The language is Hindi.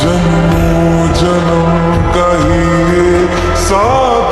जन्मों जन्म का ही साथ